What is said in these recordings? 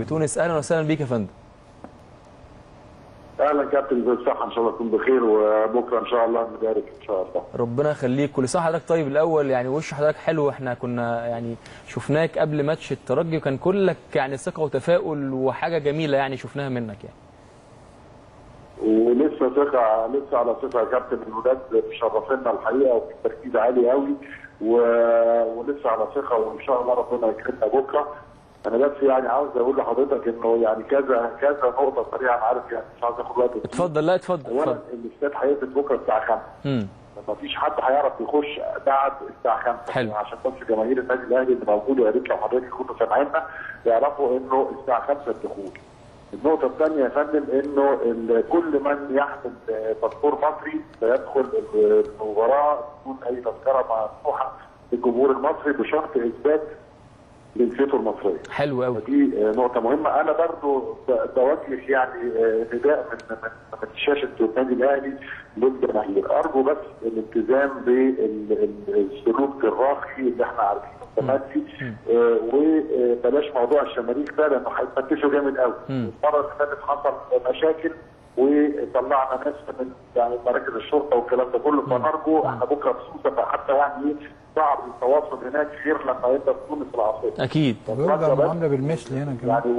بتونس أهلا وسهلا بيك يا فندم. أهلا كابتن بالصحه إن شاء الله تكون بخير وبكرة إن شاء الله نبارك إن شاء الله. ربنا يخليك. كل سنه حضرتك طيب الأول يعني وش حضرتك حلو؟ إحنا كنا يعني شفناك قبل ماتش الترجي وكان كلك يعني ثقة وتفاؤل وحاجة جميلة يعني شفناها منك يعني. ولسه ثقة لسه على ثقة يا كابتن. الولاد مشرفينا الحقيقة وفي تركيز عالي قوي و... ولسه على ثقة وإن شاء الله ربنا يكرمنا بكرة. أنا بس يعني عاوز أقول لحضرتك إنه يعني كذا كذا نقطة سريعه أنا عارف يعني مش عاوز أخد وقت. اتفضل لا اتفضل اولا الاستاد هيقفل بكرة الساعة 5 امم ما فيش حد هيعرف يخش بعد الساعة 5 حلو. عشان بس جماهير النادي الأهلي اللي موجوده يا ريت لو حضرتك كنتوا سامعيننا يعرفوا إنه الساعة 5 الدخول. النقطة الثانية يا فندم إنه كل من يحمل باسبور مصري سيدخل المباراة بدون أي تذكرة مفتوحة للجمهور المصري بشرط إثبات جنسيته المصرية. حلو قوي دي آه، نقطة مهمة. أنا برضو بوجه يعني آه، نداء من من شاشة النادي الأهلي للجماهير أرجو بس الالتزام بالسلوك الراقي اللي إحنا عارفينه. فيه آه، وبلاش موضوع الشماريخ ده لأنه هيفتشوا جامد قوي مم. المرة اللي فاتت حصل مشاكل وطلعنا ناس من يعني مراكز الشرطة والكلام ده كله. فنرجو إحنا بكرة في سوسة فحتى يعني إيه صعب التواصل هناك غير لما يبقى في تونس العاصمة. أكيد. ويرجع المعامله بالمثل هنا كمان. يعني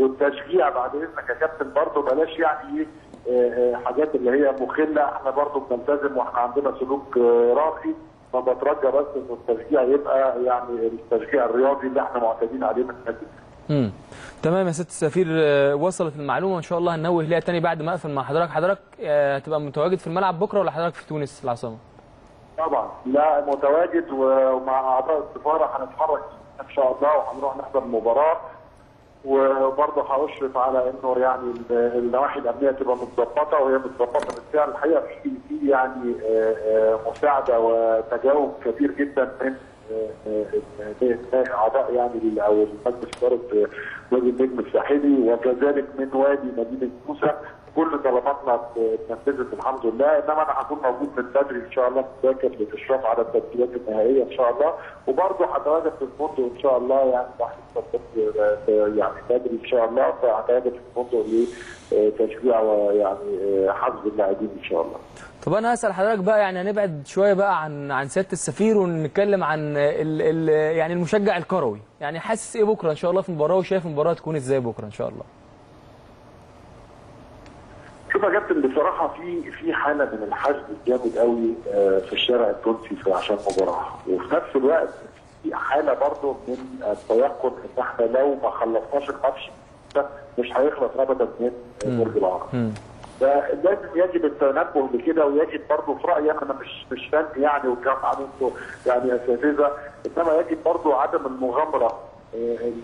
والتشجيع بعد إذنك يا كابتن برضه بلاش يعني إيه حاجات اللي هي مخلة. إحنا برضه بنلتزم وإحنا عندنا سلوك آه، راقي. فبترجى بس إن التشجيع يبقى يعني التشجيع الرياضي اللي إحنا معتادين عليه من النادي امم تمام يا ست السفير. آه، وصلت المعلومة. وان شاء الله هننوه ليها تاني بعد ما أقفل مع حضرتك. حضرتك آه، هتبقى متواجد في الملعب بكرة ولا حضرتك في تونس العاصمة؟ طبعا. لا متواجد ومع أعضاء السفارة هنتحرك إن شاء الله وهنروح نحضر المباراه وبرضه هأشرف على إنه يعني ال- النواحي الأمنية تبقى متظبطة وهي متظبطة بالفعل. الحقيقة في في يعني آه، مساعدة وتجاوب كبير جدا من أعضاء يعني أو مجلس اداره آه، وادي النجم الساحلي وكذلك من وادي مدينة موسى كل طلباتنا اتنفذت الحمد لله. إنما أنا هكون موجود من بدري إن شاء الله مذاكر للاشراف على التسجيلات النهائية إن شاء الله. وبرضه هتواجد في الفندق إن شاء الله يعني يعني بدري إن شاء الله. فهتواجد في الفندق لتشجيع ويعني حفز اللاعبين إن شاء الله. طب أنا هسأل حضرتك بقى يعني هنبعد شوية بقى عن عن سيادة السفير ونتكلم عن ال ال يعني المشجع الكروي. يعني حاسس إيه بكرة إن شاء الله في المباراة؟ وشايف المباراة تكون إزاي بكرة إن شاء الله؟ شوف يا كابتن بصراحة في في حالة من الحشد الجامد قوي آه، في الشارع التونسي في عشان المباراه وفي نفس الوقت في حالة برضه من التيقن إن إحنا لو ما خلصناش الماتش ده مش هيخلص ابدا من برج العرب. فلازم يجب التنبه لكده ويجب برضه في رأيي أنا مش مش فن يعني والجامعة أنتوا يعني اساتذه إنما يجب برضه عدم المغامرة.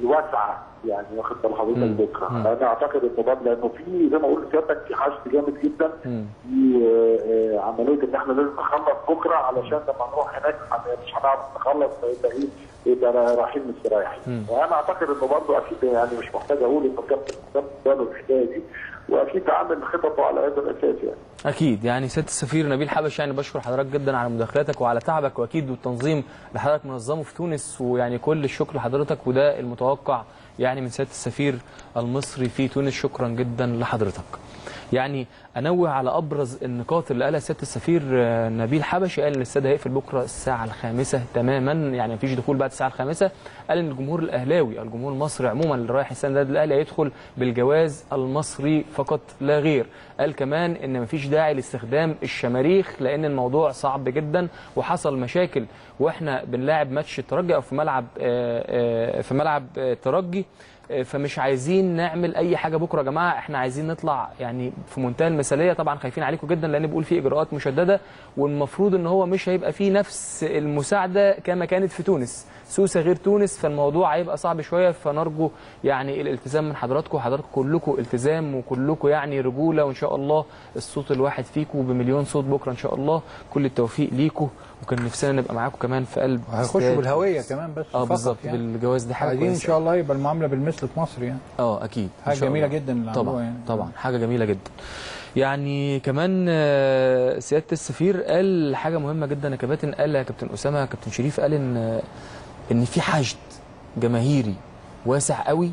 الواسعة يعني واخد بال حضرتك. بكره. أنا أعتقد انه ده لأنه في زي ما قلت سيادتك في حشد جامد جدا. في آه، آه، عملية إن إحنا لازم نخلص بكرة علشان لما نروح هناك هن- مش هنعرف نخلص فيبقى إيه يبقى رايحين مستريحين وأنا أعتقد إنه برضه أكيد يعني مش محتاج أقول إنه كابتن حسام باله الحكاية دي وأكيد عامل خططه على هذا الأساس يعني. أكيد. يعني سيادة السفير نبيل حبش يعني بشكر حضرتك جدا على مداخلاتك وعلى تعبك وأكيد والتنظيم اللي حضرتك منظمه في تونس ويعني كل الشكر لحضرتك وده المتوقع يعني من سيادة السفير المصري في تونس. شكرا جدا لحضرتك. يعني انوه على ابرز النقاط اللي قالها سياده السفير آه، نبيل حبشي قال إن الاستاد هيقفل بكرة الساعة الخامسة تماما يعني مفيش دخول بعد الساعة الخامسة. قال إن الجمهور الأهلاوي الجمهور المصري عموما اللي رايح النادي الاهلي هيدخل بالجواز المصري فقط لا غير. قال كمان إن مفيش داعي لاستخدام الشماريخ لأن الموضوع صعب جدا وحصل مشاكل وإحنا بنلاعب ماتش الترجي أو في ملعب آه، آه، في ملعب الترجي فمش عايزين نعمل أي حاجة بكرة يا جماعة. إحنا عايزين نطلع يعني في منتهى المثالية. طبعا خايفين عليكم جدا لأن بيقول في إجراءات مشددة والمفروض إن هو مش هيبقى فيه نفس المساعدة كما كانت في تونس. سوسة غير تونس فالموضوع هيبقى صعب شوية. فنرجو يعني الالتزام من حضراتكم. حضراتكم كلكم التزام وكلكم يعني رجولة. وإن شاء الله الصوت الواحد فيكم بمليون صوت بكرة إن شاء الله. كل التوفيق ليكم. وكان نفسنا نبقى معاكم كمان في قلب هيخشوا. بالهوية كمان بس آه بالظبط يعني. بالجواز دي حاجة عايزين إن شاء الله يبقى المعاملة بالمثل في مصر يعني آه أكيد جميلة الله. جدا اللي طبعا يعني. طبعا حاجة جميلة جدا يعني كمان آه، سيادة السفير قال حاجة مهمة جدا يا كباتن قال يا كابتن أسامة يا كابتن شريف قال إن إن في حشد جماهيري واسع قوي